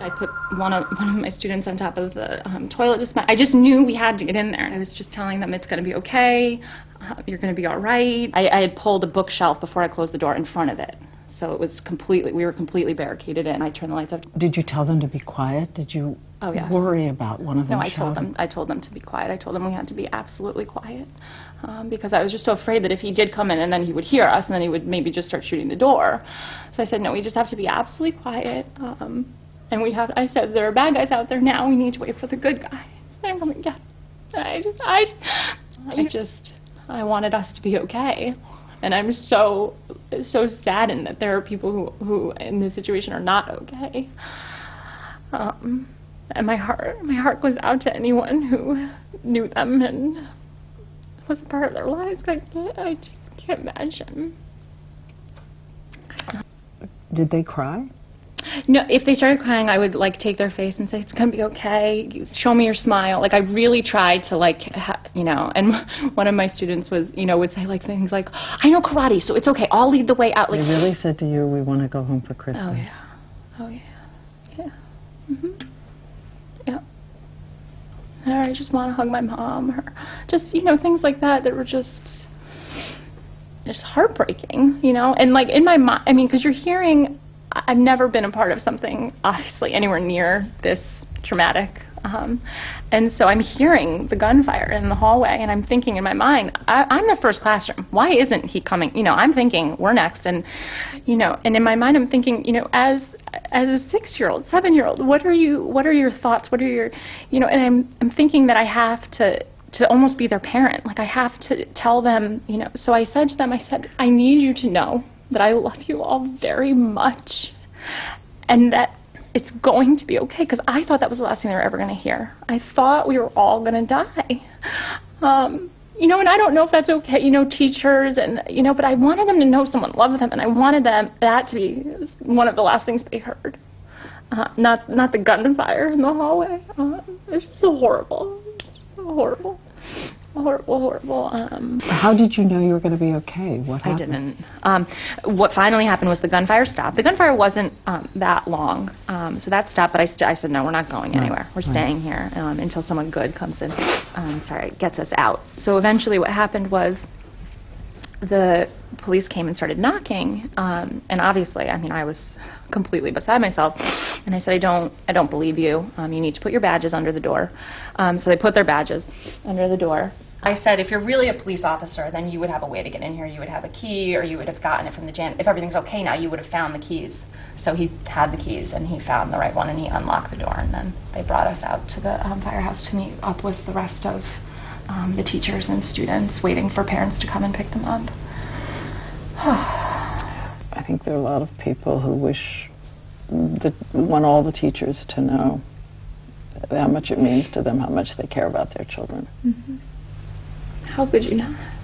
I put one of, one of my students on top of the um, toilet dispenser. I just knew we had to get in there. I was just telling them it's going to be okay. Uh, you're going to be all right. I, I had pulled a bookshelf before I closed the door in front of it. So it was completely, we were completely barricaded in. I turned the lights off. Did you tell them to be quiet? Did you Oh, yes. worry about one of them No, I told them, I told them to be quiet. I told them we had to be absolutely quiet. Um, because I was just so afraid that if he did come in and then he would hear us and then he would maybe just start shooting the door. So I said, no, we just have to be absolutely quiet. Um, and we have, I said, there are bad guys out there now. We need to wait for the good guys. I'm going, yeah. I just, I, I just, I wanted us to be okay. And I'm so, so saddened that there are people who, who in this situation are not okay. Um, and my heart, my heart goes out to anyone who knew them and was a part of their lives. I, I just can't imagine. Did they cry? No, if they started crying, I would like take their face and say, "It's gonna be okay. Show me your smile." Like I really tried to like, ha- you know. And one of my students was, you know, would say like things like, "I know karate, so it's okay. I'll lead the way out." Like They really said to you, we want to go home for Christmas. Oh yeah. Oh yeah. Yeah. Mhm. Yeah. Or I just want to hug my mom, or just you know things like that that were just just heartbreaking, you know. And like in my mind, I mean, because you're hearing, I've never been a part of something obviously anywhere near this traumatic. Um, and so I'm hearing the gunfire in the hallway, and I'm thinking in my mind, I, I'm the first classroom. Why isn't he coming? You know, I'm thinking we're next, and you know, and in my mind, I'm thinking, you know, as as a six-year-old, seven-year-old, what are you? What are your thoughts? What are your, you know? And I'm I'm thinking that I have to to almost be their parent. Like I have to tell them, you know. So I said to them, I said, I need you to know that I love you all very much, and that it's going to be okay. Because I thought that was the last thing they were ever going to hear. I thought we were all going to die. Um, you know, and I don't know if that's okay, you know, teachers and, you know, but I wanted them to know someone loved them, and I wanted them, that to be one of the last things they heard. Uh, not, not the gunfire in the hallway. Uh, it's just horrible. It's so horrible. Horrible, horrible. Um, How did you know you were going to be okay? What I happened? didn't. Um, what finally happened was the gunfire stopped. The gunfire wasn't um, that long, um, so that stopped. But I, st- I said, no, we're not going Right, anywhere. We're right. staying here um, until someone good comes in. Um, sorry, gets us out. So eventually, what happened was the police came and started knocking, um, and obviously, I mean, I was completely beside myself, and I said, I don't, I don't believe you. Um, you need to put your badges under the door. Um, so they put their badges under the door. I said, if you're really a police officer, then you would have a way to get in here. You would have a key, or you would have gotten it from the jan. If everything's okay now, you would have found the keys. So he had the keys, and he found the right one, and he unlocked the door, and then they brought us out to the um, firehouse to meet up with the rest of um, the teachers and students, waiting for parents to come and pick them up. I think there are a lot of people who wish, that want all the teachers to know how much it means to them, how much they care about their children. How could you not?